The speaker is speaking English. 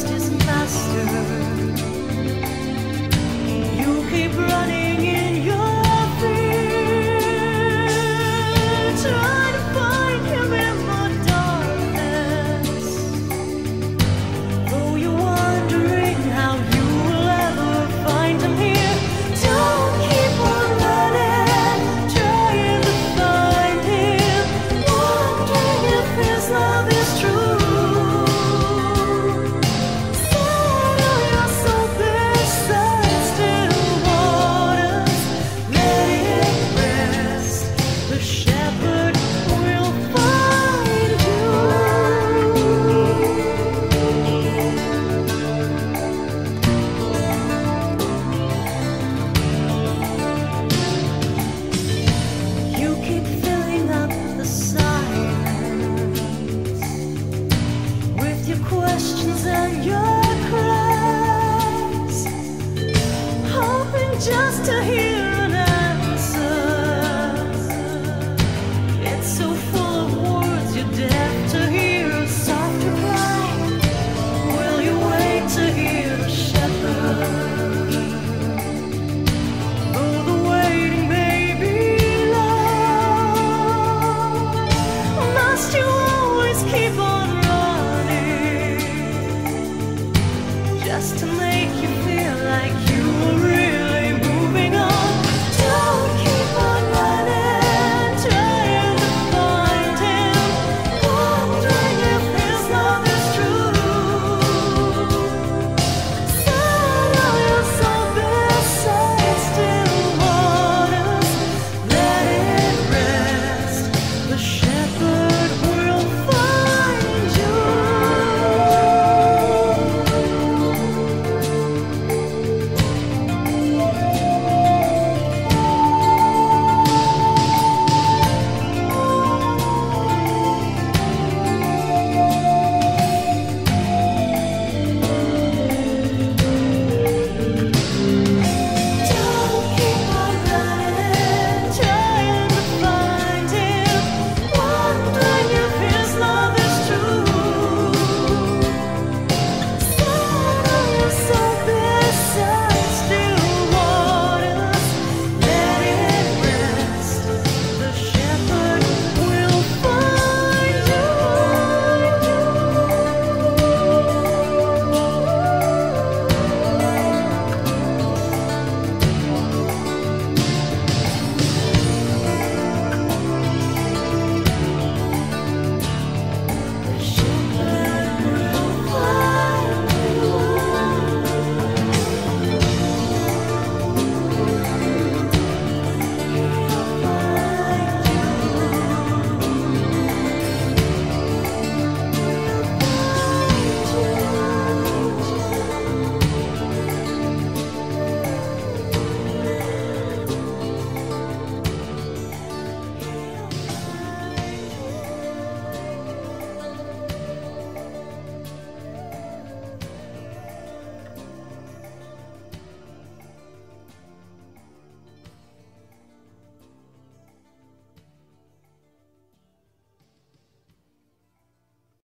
has lost his just to